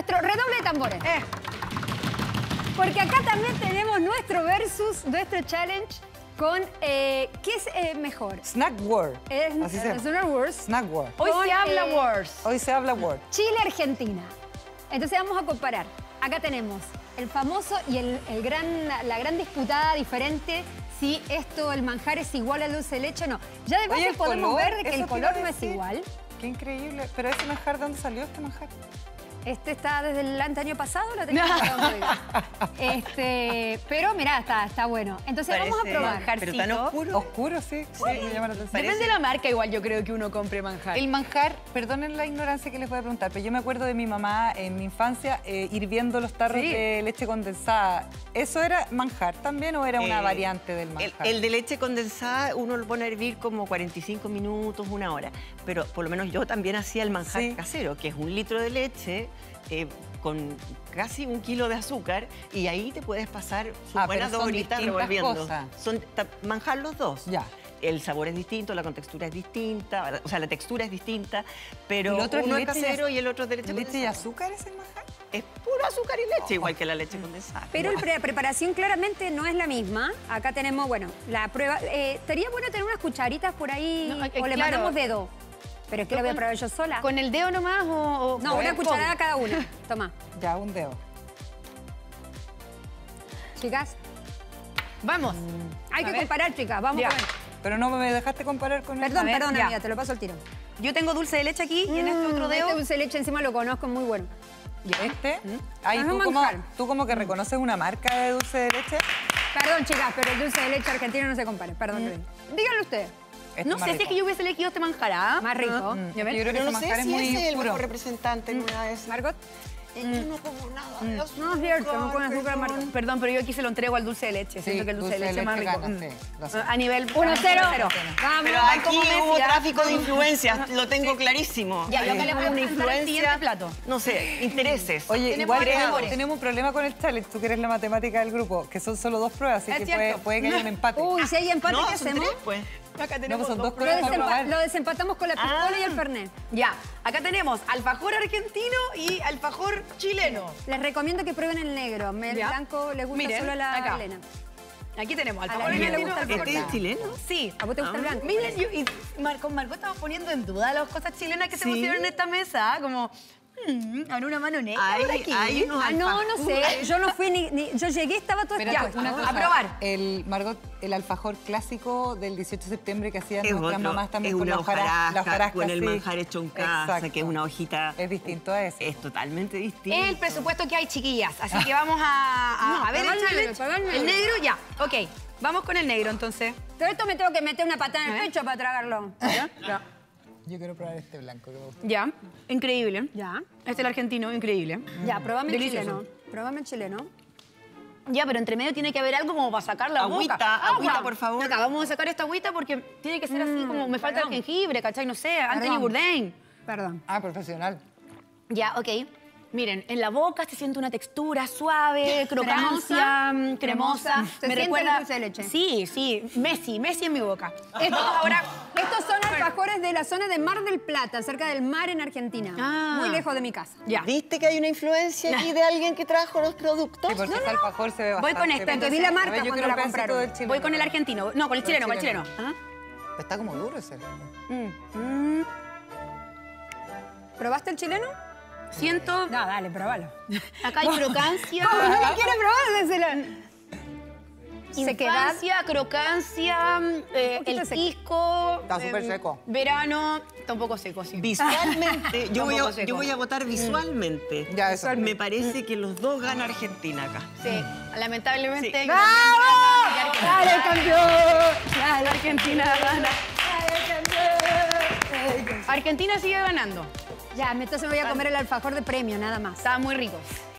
nuestro redoble de tambores. Eh, Porque acá también tenemos nuestro versus, nuestro challenge con eh, ¿qué es eh, mejor? Snack World. Es, Así se es llama. una Wars. Snack World. hoy Con, se habla eh, words. Hoy se habla World. Chile-Argentina. Entonces vamos a comparar. Acá tenemos el famoso y el, el gran, la gran disputada diferente si esto, el manjar es igual al dulce de leche o no. Ya de base el podemos color, ver que el color no es igual. Qué increíble. Pero ese manjar, ¿de dónde salió este manjar? Este está desde el año pasado, lo tenía Este, pero mirá, está, está bueno. Entonces vamos a probar. manjarcito. Pero tan oscuro. Oscuro, sí. Sí, me llama la atención. Depende de la marca, igual yo creo que uno compre manjar. El manjar, perdonen la ignorancia que les voy a preguntar, pero yo me acuerdo de mi mamá en mi infancia eh, hirviendo los tarros Sí. de leche condensada. ¿Eso era manjar también o era una Eh, variante del El, manjar? el de leche condensada uno lo pone a hervir como 45 minutos, una hora. Pero por lo menos yo también hacía el manjar Sí. casero, que es un litro de leche eh, con casi un kilo de azúcar y ahí te puedes pasar sus Ah, buenas dos son horitas revolviendo. cosas. Son manjar los dos. Ya. El sabor es distinto, la contextura es distinta, o sea, la textura es distinta, pero El otro es uno es y casero az- y el otro es de leche, ¿Leche y azúcar es el manjar? Es puro azúcar y leche, igual que la leche condensada. Pero pre- la preparación claramente no es la misma. Acá tenemos, bueno, la prueba. Eh, estaría bueno tener unas cucharitas por ahí No, eh, o le claro. mandamos dedo. Pero es que lo voy a probar yo sola. ¿Con el dedo nomás o...? o- No, una cucharada cada una. Toma. Ya, un dedo. Chicas, Vamos. hay A que ver. comparar, chicas. Vamos Ya. a ver. Pero no me dejaste comparar con el... Perdón, ver, perdón, ya. amiga, te lo paso al tiro. Yo tengo dulce de leche aquí y en este otro Mm, dedo... Este dulce de leche encima lo conozco, muy bueno. ¿Este? Ahí Es tú como, tú como que reconoces una marca de dulce de leche. Perdón, chicas, pero el dulce de leche argentino no se compara. Perdón, perdón. Díganlo ustedes. Este No es sé si es que yo hubiese elegido este manjar, ¿ah? Más rico. Mm, ven. Yo creo que no sé manjar es si muy ese es el oscuro. mejor representante en una de esas. Margot. Eh, Yo no como nada de azúcar. No es cierto, no con azúcar amargo. Perdón, pero yo aquí se lo entrego al dulce de leche. Siento que el dulce, de leche es más rico. gana, Mm. sí, sé. A nivel... 1-0. a nivel cero. Vamos. Aquí hubo tráfico de influencias, lo tengo clarísimo. Ya, yo Eh, le voy a una influencia, plato. no sé, intereses. Oye, Tenemos igual tenemos, un problema con el challenge, tú que eres la matemática del grupo, que son solo dos pruebas, así Es que puede, puede que haya un empate. Uy, si hay empate, ¿qué hacemos? Acá no, tenemos pues dos Lo, pruebas para desempa- probar. lo desempatamos con la piscola y el fernet. Ya, acá tenemos alfajor argentino y alfajor chileno. Les recomiendo que prueben el negro. El Ya. blanco le gusta Miren, solo a la acá. Elena. Aquí tenemos alfajor le gusta el ¿Este es chileno? Sí. ¿A vos te gusta el blanco? Miren, yo, y Mar- con Margot estamos poniendo en duda las cosas chilenas que se pusieron en esta mesa. Como, mm, ahora una mano negra por Hay, aquí. hay unos Ah, no, no sé. Yo no fui ni, ni- Yo llegué, estaba todo esto. una a probar. El, Margot, el alfajor clásico del 18 de septiembre que hacían Es nuestras otro, mamás también es con una la hojara- hojarasca, la hojarasca, con el sí. manjar hecho en casa, Exacto. que es una hojita... Es distinto a ese. Es totalmente distinto. Es el presupuesto que hay, chiquillas. Así que vamos a, a- No, a ver el el negro, challenge. prueba el El negro. negro, ya. Ok, vamos con el negro entonces. Todo esto me tengo que meter una patada en el pecho para tragarlo. ¿Ya? Ya. Yo quiero probar este blanco que me gusta. Ya, increíble. Ya. Este es el argentino, increíble. Ya, probame el chileno. Probame el chileno. Ya, pero entre medio tiene que haber algo como para sacar la Agüita, boca. agüita, Agua. por favor. Acá, vamos a sacar esta agüita porque tiene que ser así como me falta perdón. el jengibre, ¿cachai? No sé, Anthony Perdón. Bourdain. Perdón. Ah, profesional. Ya, ok. Miren, en la boca se siente una textura suave, crocancia, mm, cremosa. Se siente el dulce de leche. Sí, sí, Messi, Messi en mi boca. Esto ahora... Estos son alfajores de la zona de Mar del Plata, cerca del mar en Argentina. Ah. Muy lejos de mi casa. Ya. ¿Viste que hay una influencia aquí de alguien que trajo los productos? Sí, porque ese alfajor se ve Voy bastante. con este, bien. entonces vi la marca ver, cuando la compraron. del chileno. Voy con el argentino. No, con el chileno, con el chileno. chileno. Ajá. Está como duro ese. Mm. ¿Probaste el chileno? Siento... No, dale, probalo. Acá hay crocancia. ¿Cómo no quiere probar? Sequedad. Infancia, crocancia, eh, el seco. pisco. Está súper em, seco. Verano, está un poco seco, sí. Visualmente, yo voy, a, seco. yo voy a votar visualmente. Ya, eso. Me parece que los dos gana Argentina acá. Sí, lamentablemente. Sí. también- ¡Dale, campeón! Dale, Argentina gana. Argentina sigue ganando. Ya, entonces me voy a comer el alfajor de premio, nada más. Estaba muy rico.